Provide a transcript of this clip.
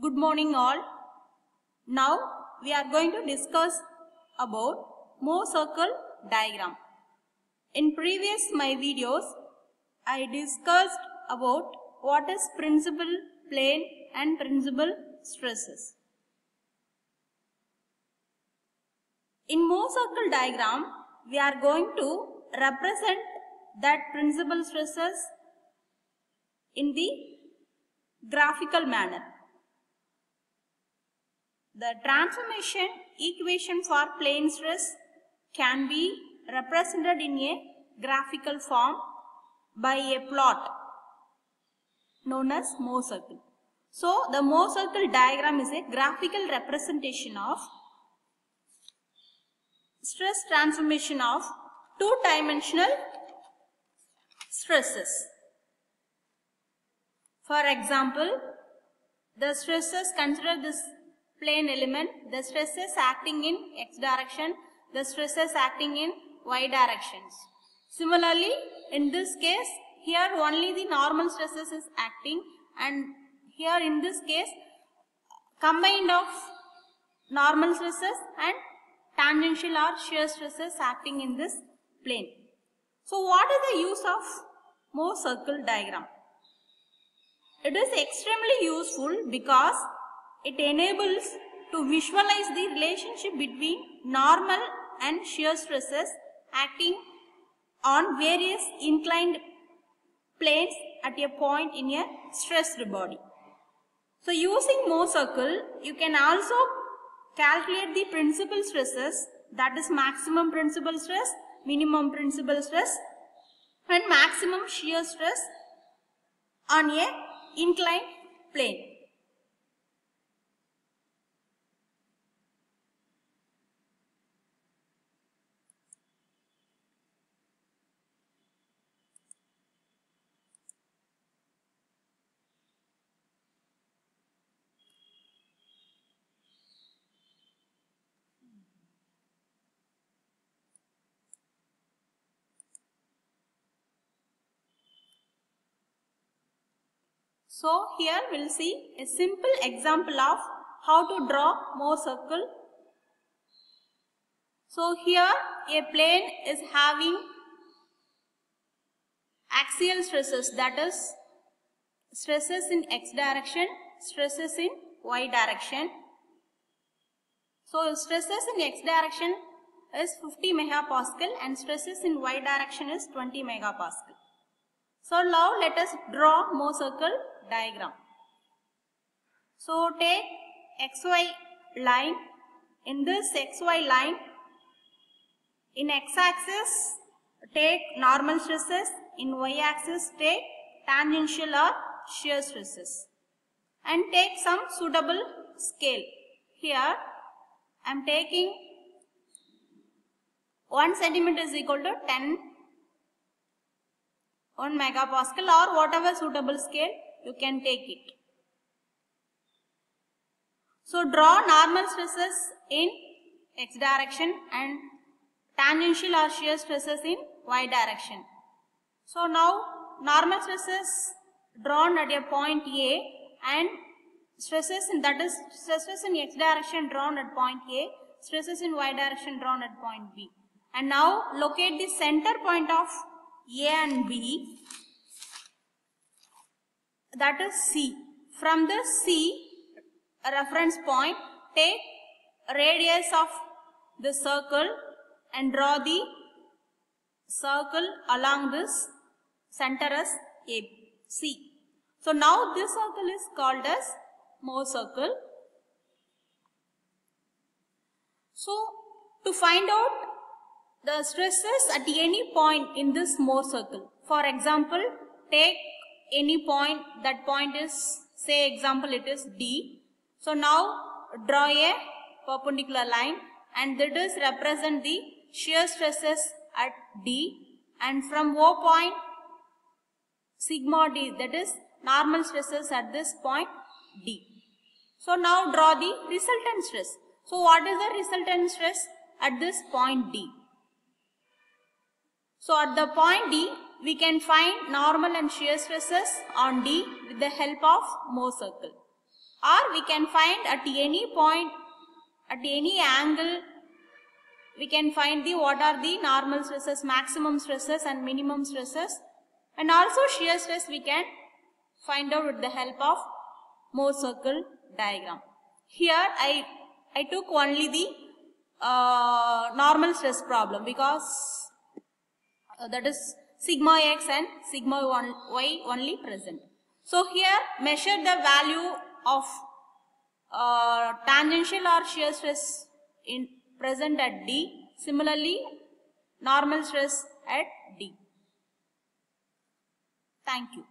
Good morning all. Now we are going to discuss about Mohr circle diagram. In previous my videos, I discussed about what is principal plane and principal stresses. In Mohr circle diagram, we are going to represent that principal stresses in the graphical manner. The transformation equation for plane stress can be represented in a graphical form by a plot known as Mohr circle. So, the Mohr circle diagram is a graphical representation of stress transformation of two-dimensional stresses. For example, the stresses consider this plane element, the stresses acting in x direction, the stresses acting in y directions. Similarly, in this case, here only the normal stresses is acting and here in this case, combined of normal stresses and tangential or shear stresses acting in this plane. So what is the use of Mohr circle diagram? It is extremely useful because it enables to visualize the relationship between normal and shear stresses acting on various inclined planes at a point in a stressed body. So using Mohr circle, you can also calculate the principal stresses that is maximum principal stress, minimum principal stress and maximum shear stress on a inclined plane. So here we'll see a simple example of how to draw Mohr circle. So here a plane is having axial stresses that is stresses in x direction, stresses in y direction. So stresses in x direction is 50 megapascal and stresses in y direction is 20 megapascal. So now let us draw Mohr circle diagram. So take xy line. In this xy line, in x-axis take normal stresses, in y-axis take tangential or shear stresses and take some suitable scale. Here I am taking 1 centimeter is equal to 10 1 megapascal or whatever suitable scale you can take it. So draw normal stresses in x direction and tangential or shear stresses in y direction. So now normal stresses drawn at a point A and stresses in that is stresses in x direction drawn at point A, stresses in y direction drawn at point B. And now locate the center point of A and B that is C. From the C reference point, take radius of the circle and draw the circle along this center as A, C. So now this circle is called as Mohr circle. So to find out the stresses at any point in this Mohr circle. For example, take any point, that point is, say example it is D. So now draw a perpendicular line and that is represent the shear stresses at D and from O point sigma D that is normal stresses at this point D. So now draw the resultant stress. So what is the resultant stress at this point D? So at the point D, we can find normal and shear stresses on D with the help of Mohr circle. or we can find at any point at any angle we can find the what are the normal stresses maximum stresses and minimum stresses and also shear stress we can find out with the help of Mohr circle diagram here i i took only the uh, normal stress problem because uh, that is sigma x and sigma one, y only present so here measure the value of uh, tangential or shear stress in present at D. Similarly, normal stress at D. Thank you.